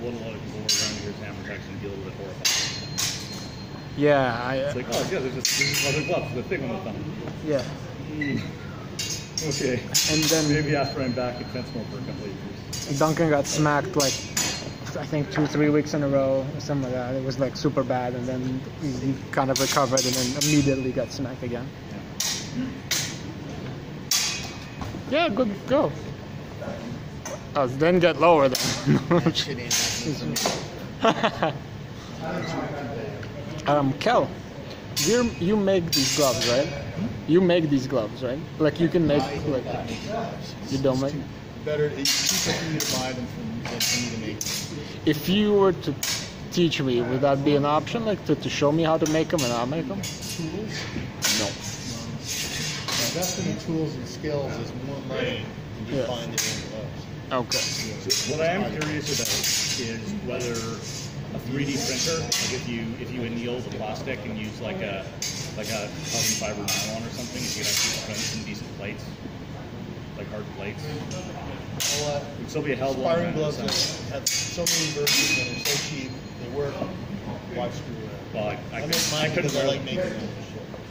what a lot of people around here in HEMA actually feel a little bit horrified. Yeah, I, It's like, oh yeah, there's just there's other gloves with a thing on the thumb. yeah. Hmm. Okay. And then Maybe after I'm back at Fentimore for a couple of years. Duncan got smacked like I think two, three weeks in a row, or something like that. It was like super bad, and then he he kind of recovered, and then immediately got smacked again. Yeah, good go. Oh, then get lower then. Shit ain't happening to me. um, Kel, you you make these gloves, right? You make these gloves, right? Like you can make like don't make gloves. you don't make. Better, it's cheaper for me to buy them from, than for me to make. If you were to teach me, would that be an option? Like to, to show me how to make them and I'll make them? Tools? No. Investing in tools and skills is more money than you Yeah. find in gloves. Okay. What I am curious about is whether a 3D printer, like if you if you anneal the plastic and use like a like a carbon fiber nylon or something, if you can actually print some decent plates, like hard plates, Well, uh, it'd still be a hell of a lot Inspiring of gloves money. have so many versions and they're so cheap, they work. Why screw around? Well, I, I, I could, make I couldn't wear like them. them.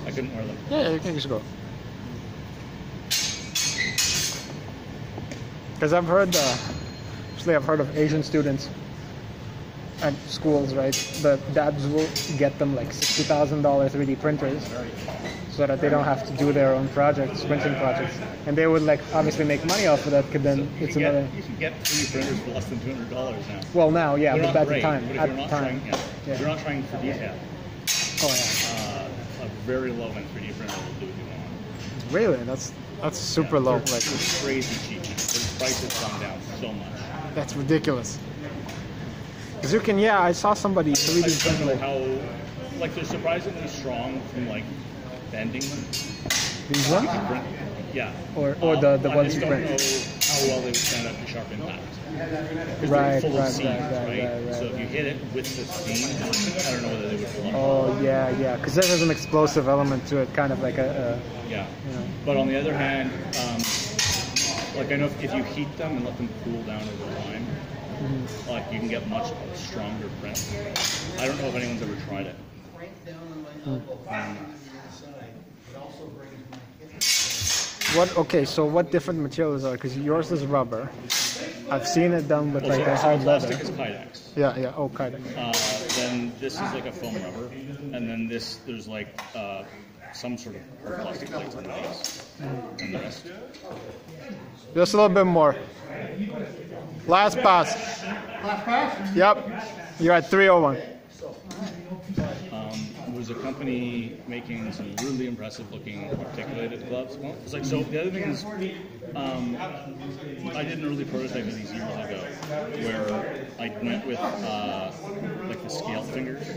I couldn't wear them. Yeah, you can just go. Because I've heard, uh, actually, I've heard of Asian students at schools, right? The dads will get them like sixty thousand dollar 3D printers, so that they don't have to do their own projects, printing projects, and they would like obviously make money off of that. Because then You it's can, another. get, you can get 3D printers for less than two hundred dollars now. Well, now, yeah, They're but at great, the time, at you're the not time, trying, yeah, Yeah. if you're not trying for detail, oh yeah, uh, a very low end 3D printer will do what you want. Really, that's that's super low. They're Like crazy cheap. Their prices come down so much. that's ridiculous. Because you can, yeah, I saw somebody I 3D just don't know how, like they're surprisingly strong from like bending them. these ones. Yeah. Or- or the- the I ones you print. Know how well they would stand up to sharp impact. 'Cause Right, they're full right, of seams, right, right, right? right, right, So if you hit it with the seam, I don't know whether they would hold up. Oh yeah, yeah. Because there is an explosive element to it, kind of like a, Yeah. you know. But on the other hand, um, like I know if, if you heat them and let them cool down over time, Mm-hmm. like you can get much stronger print. I don't know if anyone's ever tried it. What? Okay, so what different materials are? Because yours is rubber. I've seen it done with like so, a so hard the plastic leather. is Kydex. Yeah, yeah. Oh, kind of. Uh, then this is like a foam rubber, and then this there's like uh, some sort of plastic plates on the base, and the rest. Just a little bit more. Last pass. Last pass. Yep. You're at 301. There's a company making some really impressive looking articulated gloves. Well, it's like so. The other thing is, um, I did an early prototype of these years ago, where I went with uh, like the scale fingers.